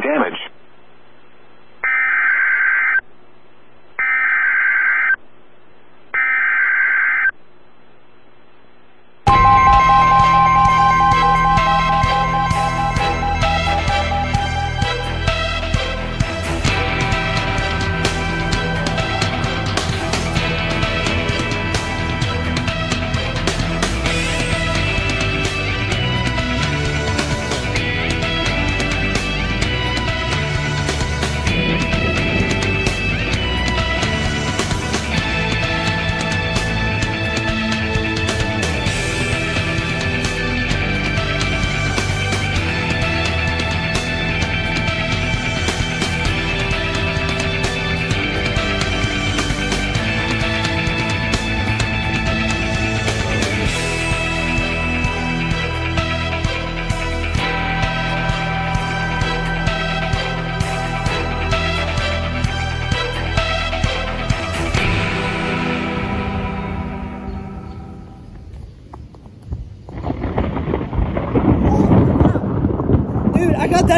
damage. Dude, I got that.